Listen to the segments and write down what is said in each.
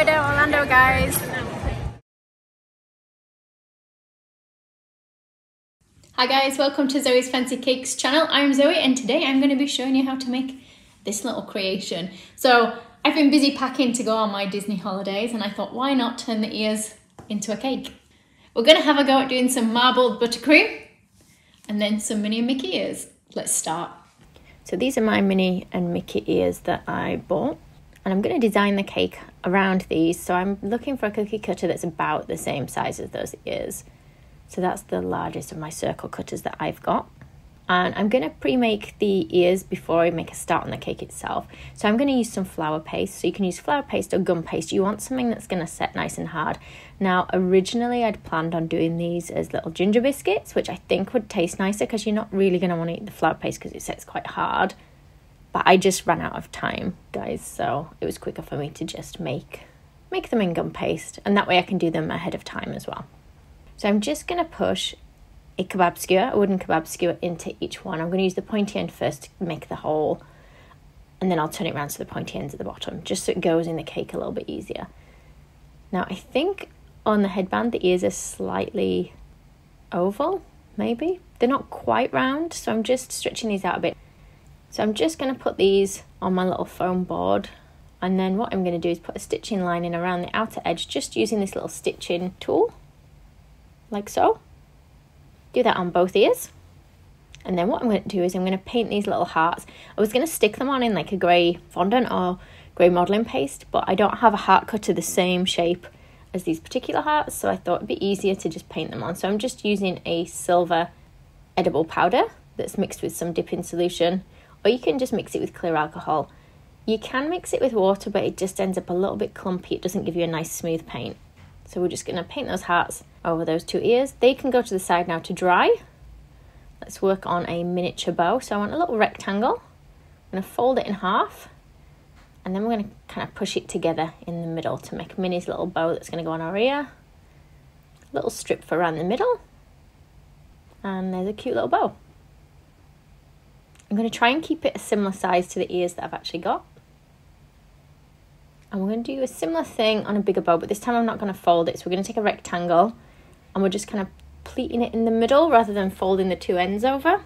way to Orlando, guys. Hi guys, welcome to Zoe's Fancy Cakes channel. I'm Zoe and today I'm going to be showing you how to make this little creation. So I've been busy packing to go on my Disney holidays and I thought why not turn the ears into a cake. We're going to have a go at doing some marbled buttercream and then some Minnie and Mickey ears. Let's start. So these are my Minnie and Mickey ears that I bought and I'm going to design the cake around these. So I'm looking for a cookie cutter that's about the same size as those ears. So that's the largest of my circle cutters that I've got. And I'm going to pre-make the ears before I make a start on the cake itself. So I'm going to use some flower paste. So you can use flower paste or gum paste. You want something that's going to set nice and hard. Now, originally I'd planned on doing these as little ginger biscuits, which I think would taste nicer because you're not really going to want to eat the flower paste because it sets quite hard. But I just ran out of time, guys. So it was quicker for me to just make make them in gum paste. And that way I can do them ahead of time as well. So I'm just going to push a kebab skewer, a wooden kebab skewer, into each one. I'm going to use the pointy end first to make the hole, and then I'll turn it around to the pointy ends at the bottom, just so it goes in the cake a little bit easier. Now, I think on the headband, the ears are slightly oval, maybe. They're not quite round, so I'm just stretching these out a bit. So I'm just going to put these on my little foam board, and then what I'm going to do is put a stitching line in around the outer edge, just using this little stitching tool like so. Do that on both ears. And then what I'm going to do is I'm going to paint these little hearts. I was going to stick them on in like a grey fondant or grey modelling paste, but I don't have a heart cutter the same shape as these particular hearts, so I thought it'd be easier to just paint them on. So I'm just using a silver edible powder that's mixed with some dipping solution, or you can just mix it with clear alcohol. You can mix it with water, but it just ends up a little bit clumpy. It doesn't give you a nice smooth paint. So we're just going to paint those hearts over those two ears. They can go to the side now to dry. Let's work on a miniature bow. So I want a little rectangle. I'm going to fold it in half and then we're going to kind of push it together in the middle to make Minnie's little bow that's going to go on our ear. Little strip for around the middle and there's a cute little bow. I'm going to try and keep it a similar size to the ears that I've actually got. And we're going to do a similar thing on a bigger bow, but this time I'm not going to fold it. So we're going to take a rectangle and we're just kind of pleating it in the middle rather than folding the two ends over.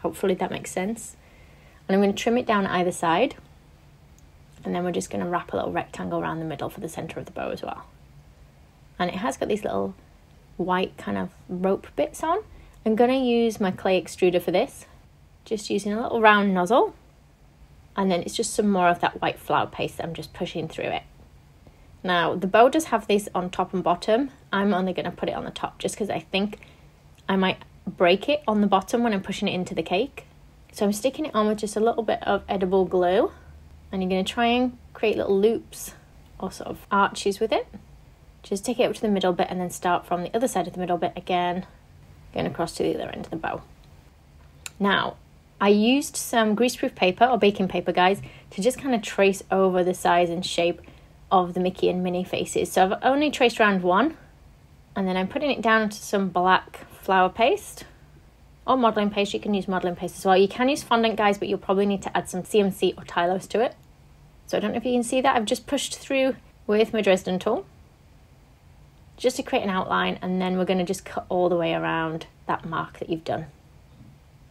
Hopefully that makes sense. And I'm going to trim it down either side. And then we're just going to wrap a little rectangle around the middle for the centre of the bow as well. And it has got these little white kind of rope bits on. I'm going to use my clay extruder for this. Just using a little round nozzle and then it's just some more of that white flower paste that I'm just pushing through it. Now, the bow does have this on top and bottom. I'm only going to put it on the top just because I think I might break it on the bottom when I'm pushing it into the cake. So I'm sticking it on with just a little bit of edible glue and you're going to try and create little loops or sort of arches with it. Just take it up to the middle bit and then start from the other side of the middle bit again, going across to the other end of the bow. Now, I used some greaseproof paper or baking paper, guys, to just kind of trace over the size and shape of the Mickey and Minnie faces. So I've only traced around one, and then I'm putting it down into some black flower paste or modelling paste. You can use modelling paste as well. You can use fondant, guys, but you'll probably need to add some CMC or Tylose to it. So I don't know if you can see that. I've just pushed through with my Dresden tool just to create an outline, and then we're going to just cut all the way around that mark that you've done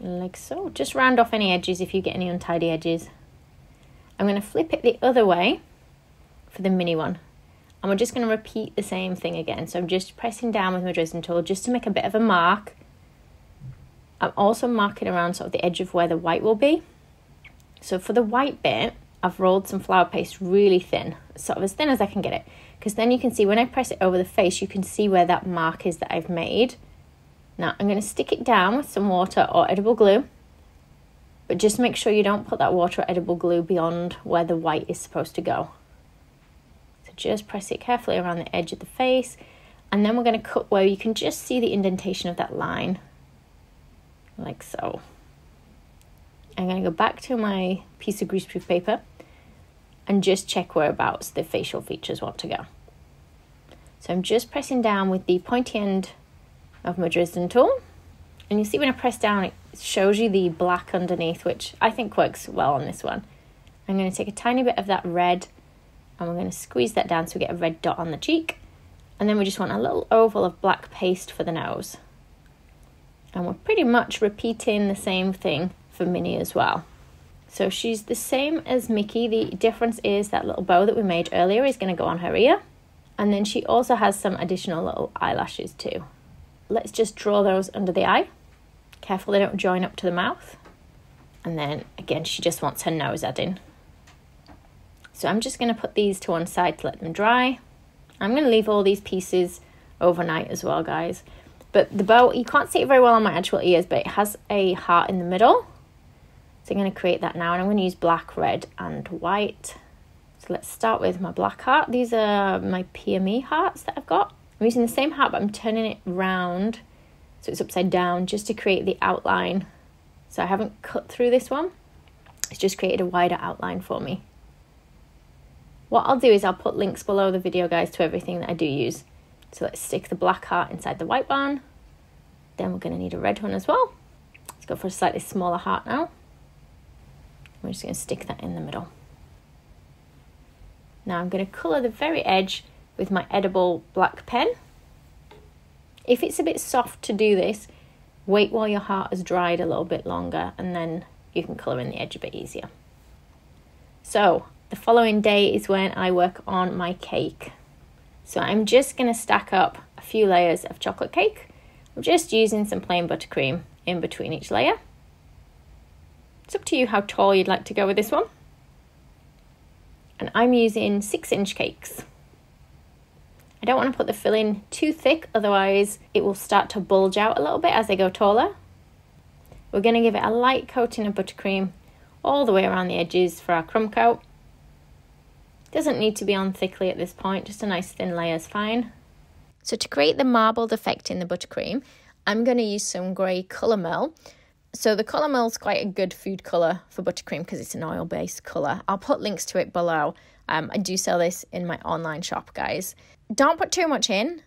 like so. Just round off any edges if you get any untidy edges. I'm going to flip it the other way for the Minnie one. And we're just going to repeat the same thing again. So I'm just pressing down with my Dresden tool just to make a bit of a mark. I'm also marking around sort of the edge of where the white will be. So for the white bit, I've rolled some flower paste really thin, sort of as thin as I can get it. Because then you can see when I press it over the face, you can see where that mark is that I've made. Now I'm going to stick it down with some water or edible glue, but just make sure you don't put that water or edible glue beyond where the white is supposed to go. So just press it carefully around the edge of the face, and then we're going to cut where you can just see the indentation of that line, like so. I'm going to go back to my piece of greaseproof paper and just check whereabouts the facial features want to go. So I'm just pressing down with the pointy end of my Dresden tool. And you see when I press down, it shows you the black underneath, which I think works well on this one. I'm going to take a tiny bit of that red And we're going to squeeze that down so we get a red dot on the cheek. And then we just want a little oval of black paste for the nose. And we're pretty much repeating the same thing for Minnie as well. So she's the same as Mickey. The difference is that little bow that we made earlier is going to go on her ear. And then she also has some additional little eyelashes too. Let's just draw those under the eye. Careful they don't join up to the mouth. And then again, she just wants her nose adding. So I'm just going to put these to one side to let them dry. I'm going to leave all these pieces overnight as well, guys. But the bow, you can't see it very well on my actual ears, but it has a heart in the middle. So I'm going to create that now, and I'm going to use black, red, and white. So let's start with my black heart. These are my PME hearts that I've got. I'm using the same heart, but I'm turning it round so it's upside down just to create the outline. So I haven't cut through this one. It's just created a wider outline for me. What I'll do is I'll put links below the video guys to everything that I do use. So let's stick the black heart inside the white one. Then we're going to need a red one as well. Let's go for a slightly smaller heart now. We're just going to stick that in the middle. Now I'm going to colour the very edge with my edible black pen. If it's a bit soft to do this, wait while your heart has dried a little bit longer and then you can colour in the edge a bit easier. So the following day is when I work on my cake. So I'm just going to stack up a few layers of chocolate cake. I'm just using some plain buttercream in between each layer. It's up to you how tall you'd like to go with this one. And I'm using six inch cakes. I don't want to put the filling too thick, otherwise it will start to bulge out a little bit as they go taller. We're going to give it a light coating of buttercream all the way around the edges for our crumb coat. Doesn't need to be on thickly at this point, just a nice thin layer is fine. So to create the marbled effect in the buttercream, I'm going to use some grey Colour Mill. So the Colour Mill is quite a good food colour for buttercream because it's an oil-based colour. I'll put links to it below. Um, I do sell this in my online shop, guys. Don't put too much in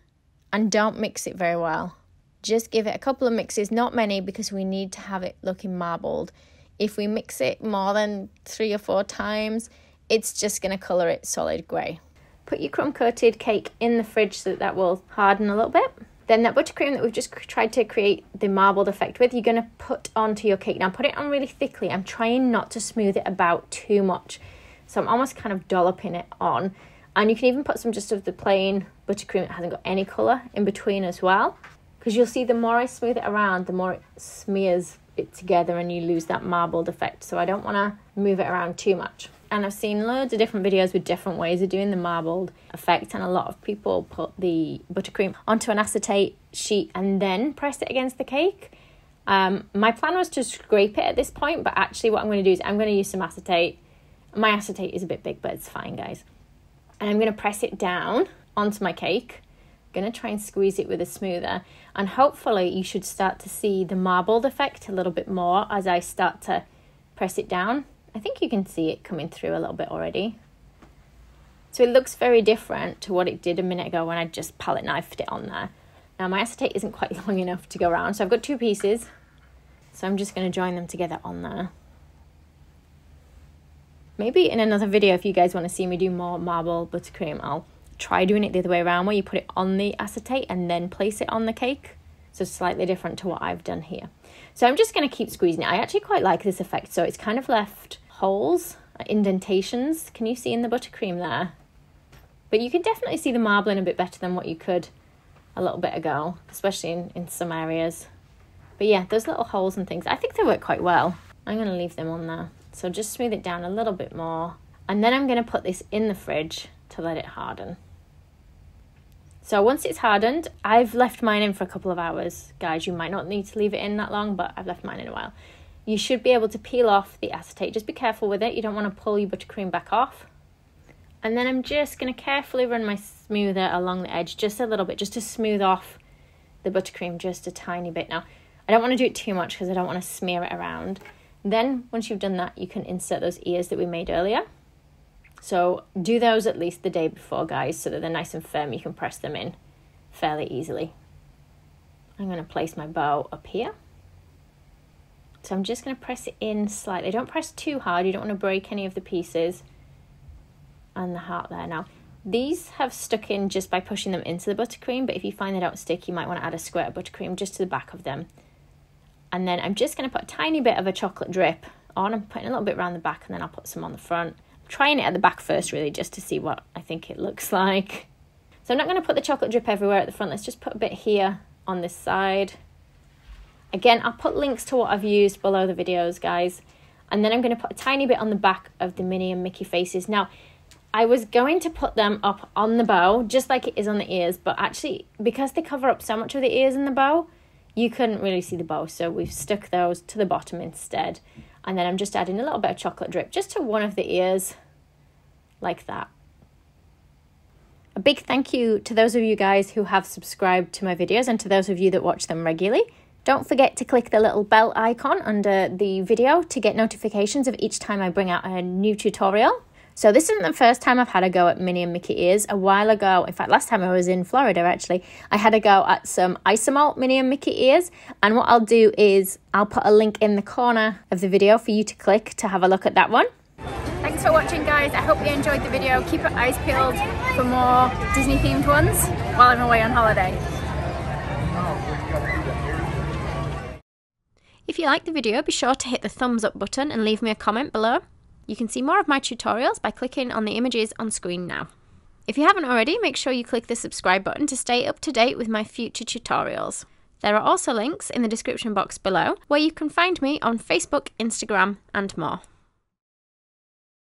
and don't mix it very well. Just give it a couple of mixes, not many, because we need to have it looking marbled. If we mix it more than three or four times, it's just going to colour it solid grey. Put your crumb coated cake in the fridge so that that will harden a little bit. Then that buttercream that we've just tried to create the marbled effect with, you're going to put onto your cake. Now put it on really thickly. I'm trying not to smooth it about too much. So I'm almost kind of dolloping it on. And you can even put some just of the plain buttercream that hasn't got any colour in between as well. Because you'll see the more I smooth it around, the more it smears it together and you lose that marbled effect. So I don't want to move it around too much. And I've seen loads of different videos with different ways of doing the marbled effect. And a lot of people put the buttercream onto an acetate sheet and then press it against the cake. Um, my plan was to scrape it at this point, but actually what I'm going to do is I'm going to use some acetate my acetate is a bit big, but it's fine, guys. And I'm going to press it down onto my cake. I'm going to try and squeeze it with a smoother. And hopefully you should start to see the marbled effect a little bit more as I start to press it down. I think you can see it coming through a little bit already. So it looks very different to what it did a minute ago when I just palette knifed it on there. Now my acetate isn't quite long enough to go around, so I've got two pieces. So I'm just going to join them together on there maybe in another video if you guys want to see me do more marble buttercream i'll try doing it the other way around where you put it on the acetate and then place it on the cake. So slightly different to what i've done here. So i'm just going to keep squeezing it. I actually quite like this effect so it's kind of left holes uh, indentations. Can you see in the buttercream there? But you can definitely see the marbling a bit better than what you could a little bit ago especially in, in some areas. But yeah those little holes and things i think they work quite well. I'm going to leave them on there so just smooth it down a little bit more. And then I'm going to put this in the fridge to let it harden. So once it's hardened, I've left mine in for a couple of hours. Guys, you might not need to leave it in that long, but I've left mine in a while. You should be able to peel off the acetate. Just be careful with it. You don't want to pull your buttercream back off. And then I'm just going to carefully run my smoother along the edge just a little bit, just to smooth off the buttercream just a tiny bit. Now, I don't want to do it too much because I don't want to smear it around. Then, once you've done that, you can insert those ears that we made earlier. So do those at least the day before, guys, so that they're nice and firm. You can press them in fairly easily. I'm going to place my bow up here. So I'm just going to press it in slightly. Don't press too hard. You don't want to break any of the pieces. and the heart there. Now, these have stuck in just by pushing them into the buttercream, but if you find they don't stick, you might want to add a squirt of buttercream just to the back of them. And then I'm just going to put a tiny bit of a chocolate drip on. I'm putting a little bit around the back and then I'll put some on the front. I'm trying it at the back first, really, just to see what I think it looks like. So I'm not going to put the chocolate drip everywhere at the front. Let's just put a bit here on this side. Again, I'll put links to what I've used below the videos, guys. And then I'm going to put a tiny bit on the back of the Minnie and Mickey faces. Now, I was going to put them up on the bow, just like it is on the ears, but actually, because they cover up so much of the ears and the bow, you couldn't really see the bow. So we've stuck those to the bottom instead. And then I'm just adding a little bit of chocolate drip just to one of the ears, like that. A big thank you to those of you guys who have subscribed to my videos and to those of you that watch them regularly. Don't forget to click the little bell icon under the video to get notifications of each time I bring out a new tutorial. So this isn't the first time I've had a go at Minnie and Mickey ears. A while ago, in fact, last time I was in Florida actually, I had a go at some Isomalt Minnie and Mickey ears. And what I'll do is I'll put a link in the corner of the video for you to click to have a look at that one. Thanks for watching guys. I hope you enjoyed the video. Keep your eyes peeled for more Disney themed ones while I'm away on holiday. If you liked the video, be sure to hit the thumbs up button and leave me a comment below. You can see more of my tutorials by clicking on the images on screen now. If you haven't already, make sure you click the subscribe button to stay up to date with my future tutorials. There are also links in the description box below where you can find me on Facebook, Instagram and more.